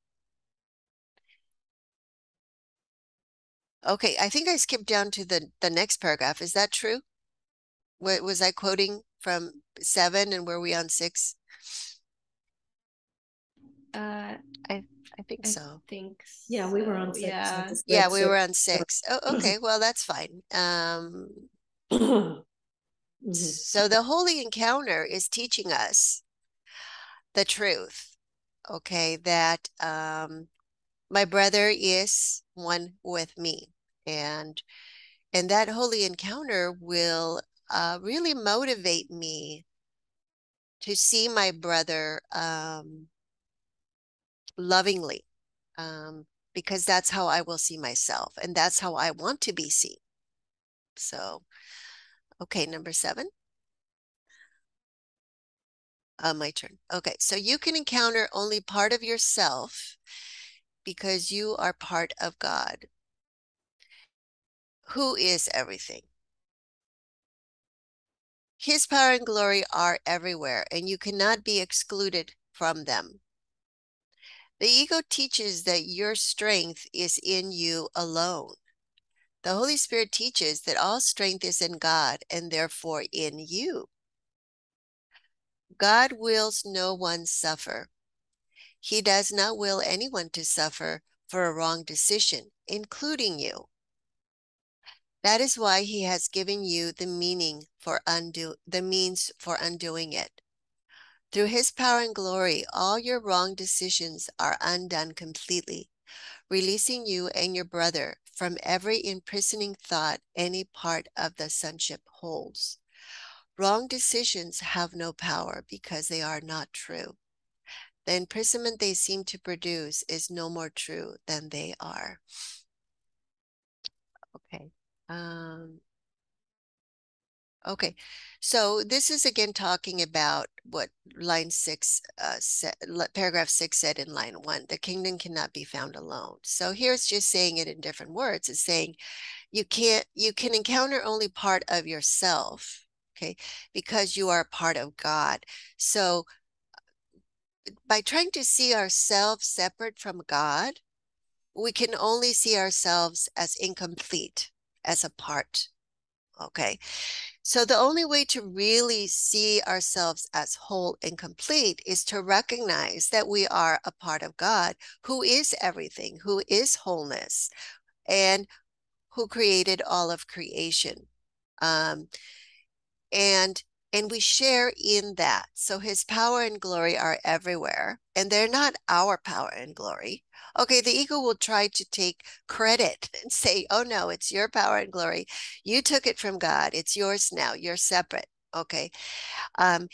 Okay, I think I skipped down to the the next paragraph. Is that true? What was I quoting from seven and were we on six? Uh, I I think I so. think Yeah, we were on six. Yeah. Yeah, we were on six. Oh, okay, well, that's fine. Um, Mhm. so the holy encounter is teaching us the truth, okay, that um my brother is one with me. And and that holy encounter will uh, really motivate me to see my brother um, lovingly um, because that's how I will see myself and that's how I want to be seen. So, okay, number seven. Uh, my turn. Okay, so you can encounter only part of yourself because you are part of God, who is everything. His power and glory are everywhere, and you cannot be excluded from them. The ego teaches that your strength is in you alone. The Holy Spirit teaches that all strength is in God and therefore in you. God wills no one suffer. He does not will anyone to suffer for a wrong decision, including you. That is why he has given you the meaning for undo the means for undoing it. Through his power and glory, all your wrong decisions are undone completely, releasing you and your brother from every imprisoning thought any part of the sonship holds. Wrong decisions have no power because they are not true. The imprisonment they seem to produce is no more true than they are. Okay. Um, Okay, so this is again talking about what line six, uh, paragraph six said in line one, the kingdom cannot be found alone. So here it's just saying it in different words. It's saying you can't, you can encounter only part of yourself, okay, because you are a part of God. So by trying to see ourselves separate from God, we can only see ourselves as incomplete, as a part, okay? So the only way to really see ourselves as whole and complete is to recognize that we are a part of God who is everything, who is wholeness, and who created all of creation. Um, and and we share in that. So his power and glory are everywhere, and they're not our power and glory. Okay, the ego will try to take credit and say, oh no, it's your power and glory. You took it from God. It's yours now. You're separate. Okay. Um,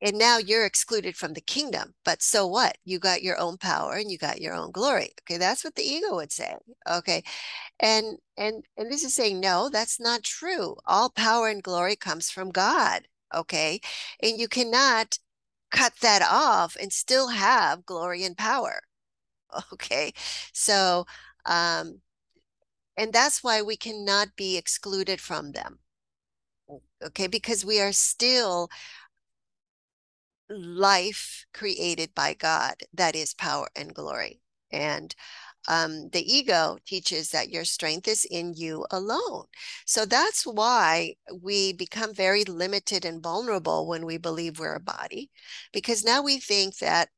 and now you're excluded from the kingdom. But so what? You got your own power and you got your own glory. Okay, that's what the ego would say. Okay, and and and this is saying no, that's not true. All power and glory comes from God. Okay, and you cannot cut that off and still have glory and power. Okay, so um, and that's why we cannot be excluded from them. Okay, because we are still life created by God that is power and glory. And um, the ego teaches that your strength is in you alone. So that's why we become very limited and vulnerable when we believe we're a body, because now we think that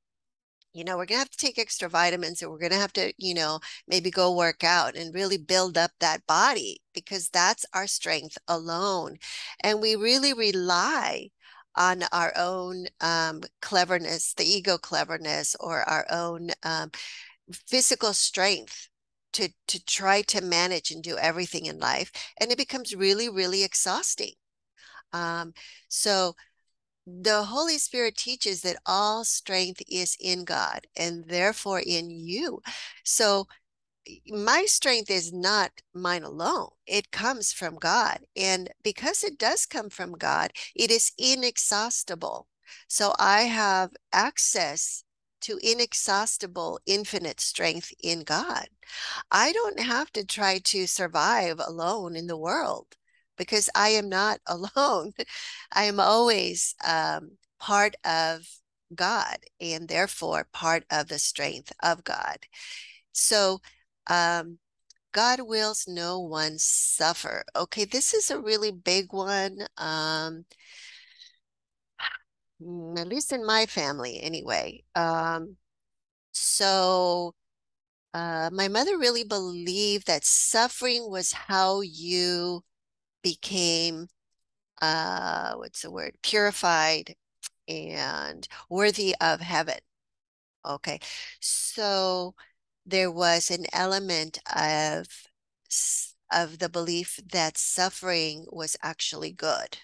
you know, we're going to have to take extra vitamins and we're going to have to, you know, maybe go work out and really build up that body because that's our strength alone. And we really rely on our own um, cleverness, the ego cleverness, or our own um, physical strength to to try to manage and do everything in life, and it becomes really, really exhausting. Um, so the Holy Spirit teaches that all strength is in God and therefore in you. So my strength is not mine alone. It comes from God. And because it does come from God, it is inexhaustible. So I have access to inexhaustible, infinite strength in God. I don't have to try to survive alone in the world because I am not alone. I am always um, part of God and therefore part of the strength of God. So um, God wills no one suffer. Okay, this is a really big one. Um, mm, at least in my family, anyway. Um, so uh, my mother really believed that suffering was how you became, uh, what's the word, purified and worthy of heaven. Okay, so there was an element of of the belief that suffering was actually good.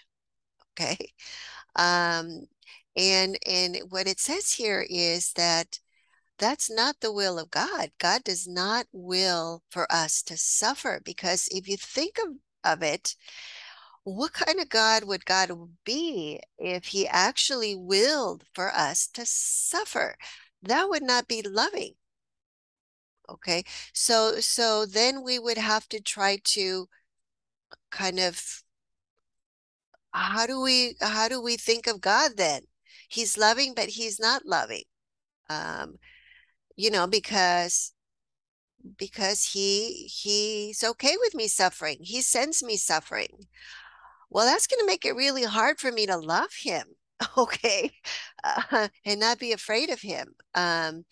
Okay, um, and and what it says here is that that's not the will of God. God does not will for us to suffer because if you think of, of it, what kind of God would God be if he actually willed for us to suffer? That would not be loving. Okay. So so then we would have to try to kind of how do we how do we think of God then? He's loving, but he's not loving. Um, you know, because because he he's okay with me suffering. He sends me suffering. Well, that's going to make it really hard for me to love him, okay, uh, and not be afraid of him. Um,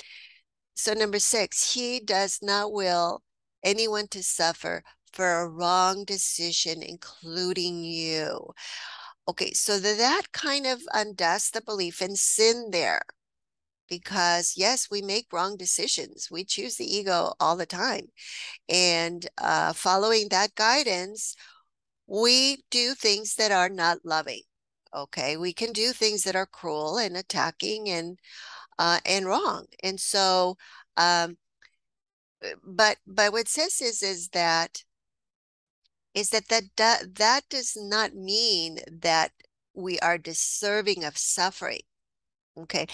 so number six, he does not will anyone to suffer for a wrong decision, including you. Okay, so that kind of undoes the belief in sin there because yes, we make wrong decisions. We choose the ego all the time. And uh, following that guidance, we do things that are not loving. Okay, we can do things that are cruel and attacking and uh, and wrong. And so, um, but but what says is is that is that that that does not mean that we are deserving of suffering. Okay.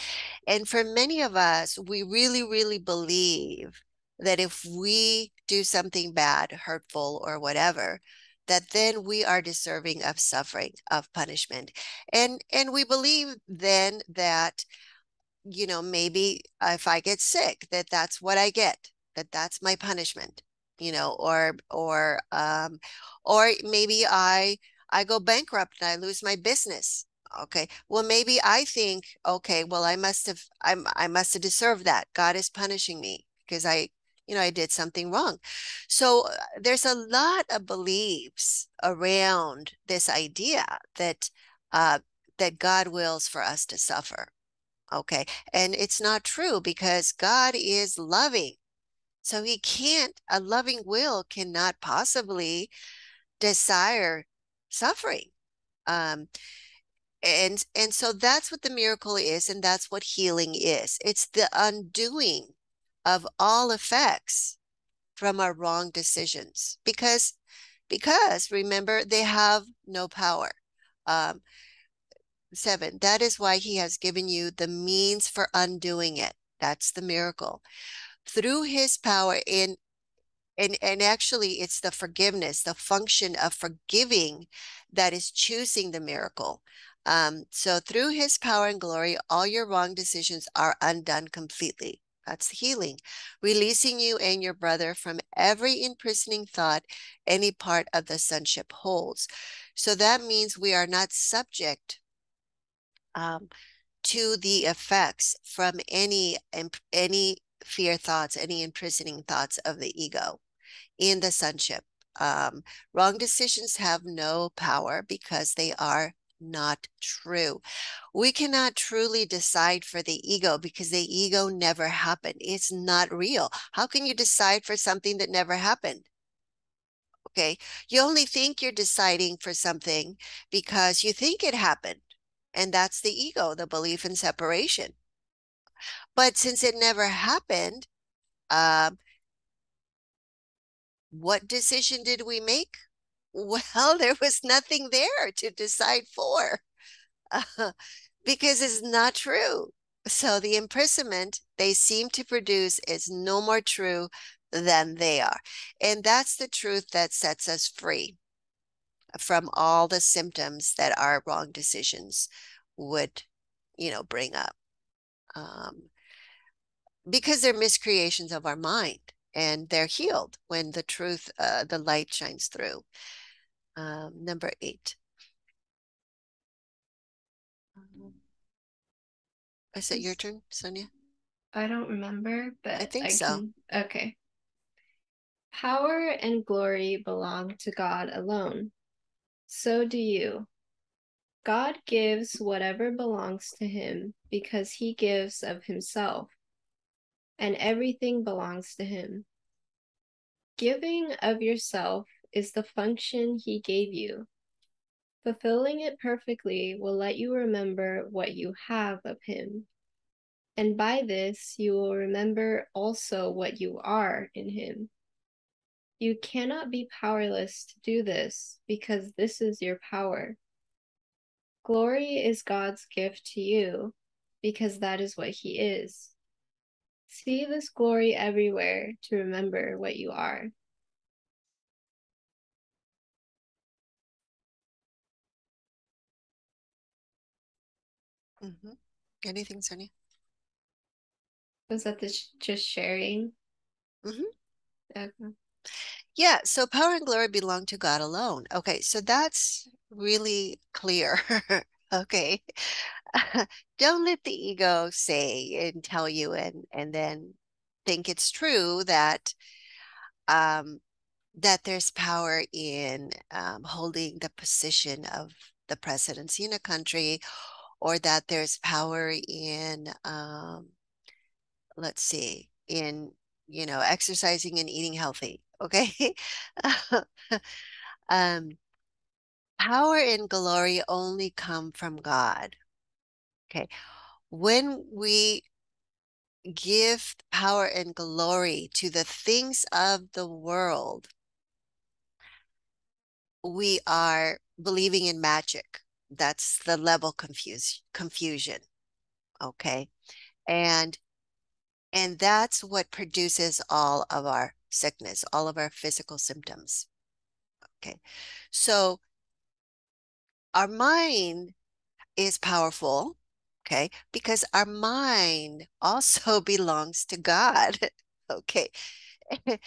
And for many of us, we really, really believe that if we do something bad, hurtful, or whatever, that then we are deserving of suffering, of punishment. And and we believe then that, you know, maybe if I get sick, that that's what I get, that that's my punishment, you know, or or um or maybe I I go bankrupt and I lose my business okay? Well maybe i think okay well i must have i'm i must have deserved that. God is punishing me because i you know i did something wrong. So uh, there's a lot of beliefs around this idea that uh that god wills for us to suffer okay and it's not true because god is loving. So he can't a loving will cannot possibly desire suffering um and and so that's what the miracle is and that's what healing is. It's the undoing of all effects from our wrong decisions because because remember they have no power um, seven that is why he has given you the means for undoing it that's the miracle through his power in and and actually it's the forgiveness the function of forgiving that is choosing the miracle um, so through his power and glory, all your wrong decisions are undone completely. That's the healing, releasing you and your brother from every imprisoning thought any part of the sonship holds. So that means we are not subject um, to the effects from any any fear thoughts, any imprisoning thoughts of the ego in the sonship. Um, wrong decisions have no power because they are not true. We cannot truly decide for the ego because the ego never happened. It's not real. How can you decide for something that never happened? Okay. You only think you're deciding for something because you think it happened. And that's the ego, the belief in separation. But since it never happened, uh, what decision did we make? Well, there was nothing there to decide for uh, because it's not true. So the imprisonment they seem to produce is no more true than they are. And that's the truth that sets us free from all the symptoms that our wrong decisions would, you know, bring up. Um, because they're miscreations of our mind. and they're healed when the truth, uh, the light shines through. Um, number eight. Is it your turn, Sonia? I don't remember, but I think so. Can... Okay. Power and glory belong to God alone. So do you. God gives whatever belongs to him because he gives of himself, and everything belongs to him. Giving of yourself is the function he gave you. Fulfilling it perfectly will let you remember what you have of him. And by this, you will remember also what you are in him. You cannot be powerless to do this because this is your power. Glory is God's gift to you because that is what He is. See this glory everywhere to remember what you are. Mm-hmm. Anything, Sonia? Was that the sh- just sharing? Mm-hmm. Okay. Yeah, so power and glory belong to God alone. Okay, so that's really clear. okay. Don't let the ego say and tell you and and then think it's true that um that there's power in um, holding the position of the presidency in a country or that there's power in um let's see in you know exercising and eating healthy okay um power and glory only come from God. Okay. When we give power and glory to the things of the world, we are believing in magic. That's the level confuse, confusion. Okay. And and that's what produces all of our sickness, all of our physical symptoms. Okay. So our mind is powerful, okay, because our mind also belongs to God, okay.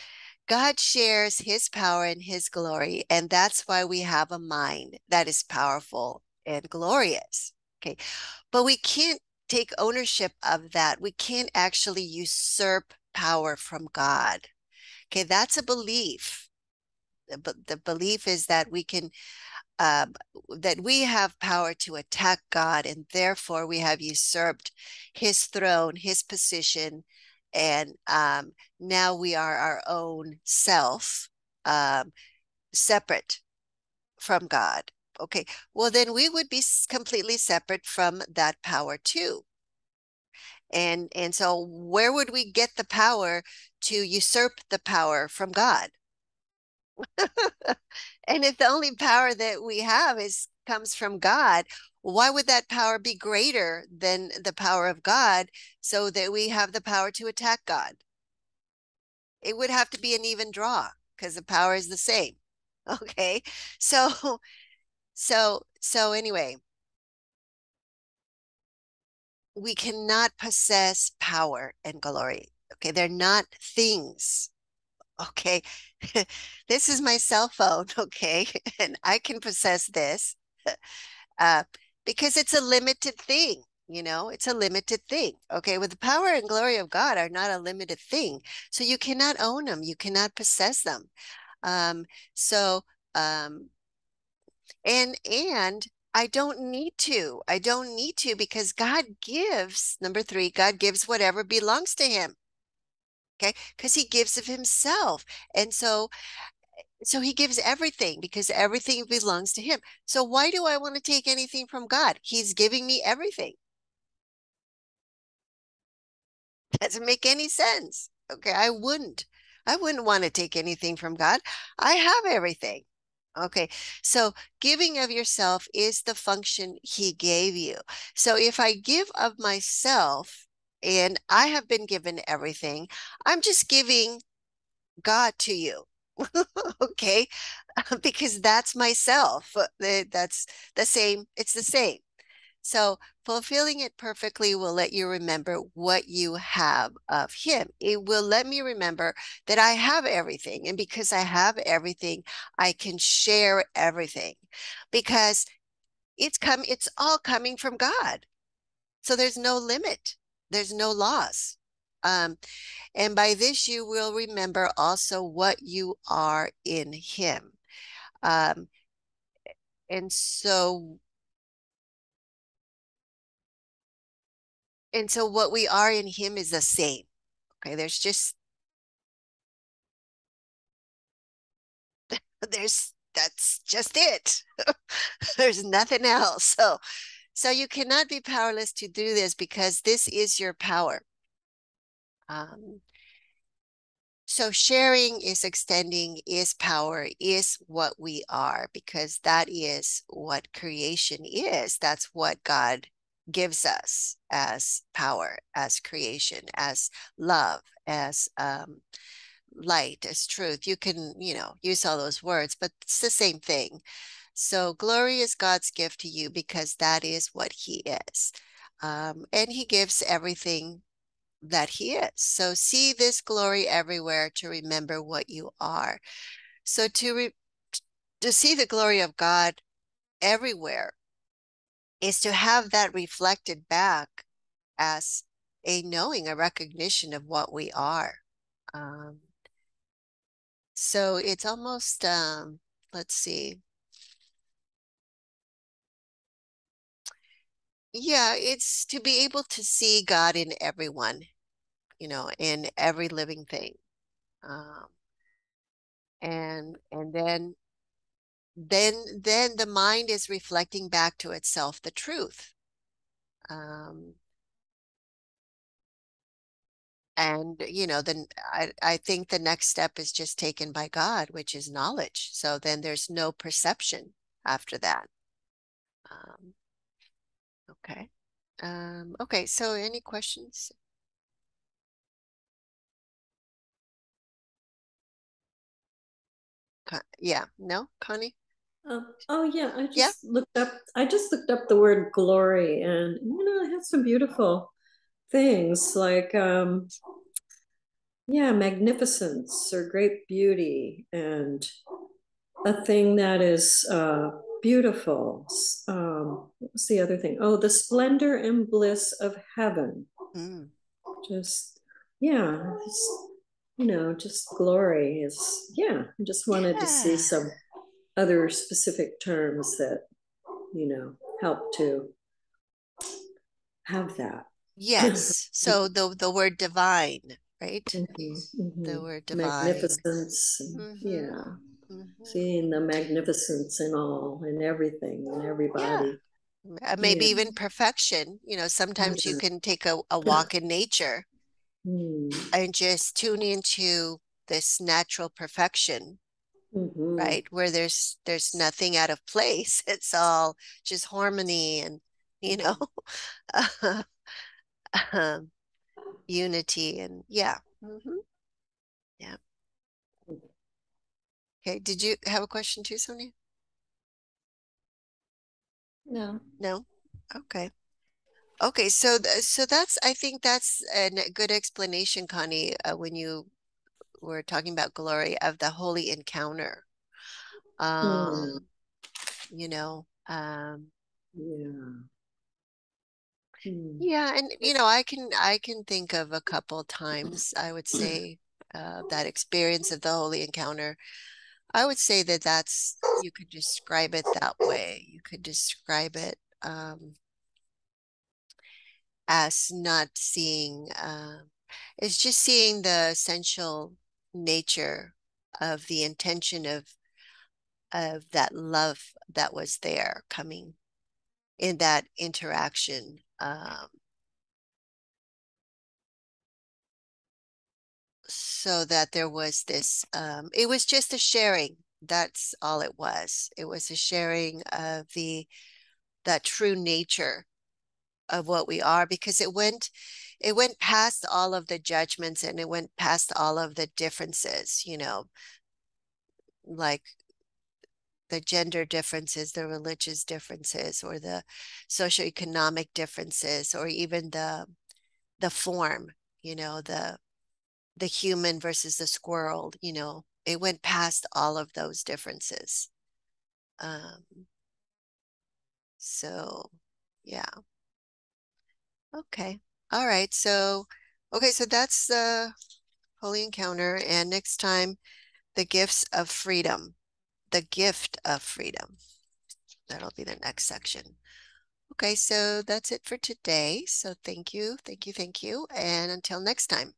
God shares his power and his glory, and that's why we have a mind that is powerful and glorious, okay. But we can't take ownership of that. We can't actually usurp power from God. Okay, that's a belief. But the belief is that we can um, that we have power to attack God, and therefore we have usurped his throne, his position, and um, now we are our own self, um, separate from God. Okay, well, then we would be completely separate from that power too. And, and so, where would we get the power to usurp the power from God? and if the only power that we have is comes from God, why would that power be greater than the power of God so that we have the power to attack God? It would have to be an even draw because the power is the same. Okay. So so so anyway, we cannot possess power and glory. Okay, they're not things okay, this is my cell phone, okay, and I can possess this uh, because it's a limited thing. You know, it's a limited thing. Okay, with the power and glory of God are not a limited thing. So you cannot own them, you cannot possess them. Um, so, um, and, and, I don't need to. I don't need to because God gives, number three, God gives whatever belongs to him okay? Because he gives of himself and so so he gives everything because everything belongs to him. So why do i want to take anything from god? He's giving me everything. Doesn't make any sense okay? I wouldn't i wouldn't want to take anything from god. I have everything okay so giving of yourself is the function he gave you so if i give of myself and I have been given everything. I'm just giving God to you. okay? Because that's myself. Uh, that's the same. It's the same. So fulfilling it perfectly will let you remember what you have of him. It will let me remember that I have everything. And because I have everything, I can share everything because it's come, it's all coming from God. So there's no limit. There's no loss. Um, and by this, you will remember also what you are in Him. Um, and so, and so what we are in Him is the same. Okay, there's just, there's, that's just it. there's nothing else. So, so you cannot be powerless to do this because this is your power. Um, so sharing is extending, is power, is what we are, because that is what creation is. That's what God gives us as power, as creation, as love, as um, light, as truth. You can, you know, use all those words, but it's the same thing. So glory is God's gift to you because that is what he is. Um, and he gives everything that he is. So see this glory everywhere to remember what you are. So to re- to see the glory of God everywhere is to have that reflected back as a knowing, a recognition of what we are. Um, so it's almost, um, let's see. Yeah, it's to be able to see God in everyone you know, in every living thing. Um, and and then then then the mind is reflecting back to itself the truth. Um, and you know then I, I think the next step is just taken by god which is knowledge. So then there's no perception after that. Um, okay. Um, okay so any questions? Yeah, no, Connie? Um, oh yeah, I just yeah. looked up. I just looked up the word glory, and you know, it has some beautiful things like, um, yeah, magnificence or great beauty, and a thing that is uh, beautiful. Um, what's the other thing? Oh, the splendor and bliss of heaven. Mm. Just yeah, just, you know, just glory is, yeah, I just wanted yeah. to see some other specific terms that, you know, help to have that. Yes. so the the word divine, right? Mm-hmm, mm-hmm. The word divine. Magnificence. Mm-hmm. Yeah. Mm-hmm. Seeing the magnificence in all and everything and everybody. Yeah. Maybe yeah. even perfection. You know, sometimes you can take a, a walk in nature mm. and just tune into this natural perfection mm-hmm. right where there's there's nothing out of place. It's all just harmony and you know um, unity and yeah. Mm-hmm. yeah. Okay did you have a question too sonia? No. No? Okay. Okay, so th- so that's I think that's a good explanation, Connie, uh, when you were talking about glory of the holy encounter. Um, you know, um, yeah. Hmm. Yeah, and you know, I can I can think of a couple times I would say uh, that experience of the holy encounter. I would say that that's you could describe it that way. You could describe it um, as not seeing uh, is just seeing the essential nature of the intention of of that love that was there coming in that interaction um, so that there was this um, it was just a sharing. That's all it was. It was a sharing of the that true nature of what we are because it went it went past all of the judgments and it went past all of the differences you know like the gender differences, the religious differences, or the socioeconomic differences, or even the the form, you know, the the human versus the squirrel, you know, it went past all of those differences. Um, so yeah. Okay. All right. So, okay. So that's the Holy Encounter. And next time, the gifts of freedom, the gift of freedom. That'll be the next section. Okay. So that's it for today. So thank you. Thank you. Thank you. And until next time.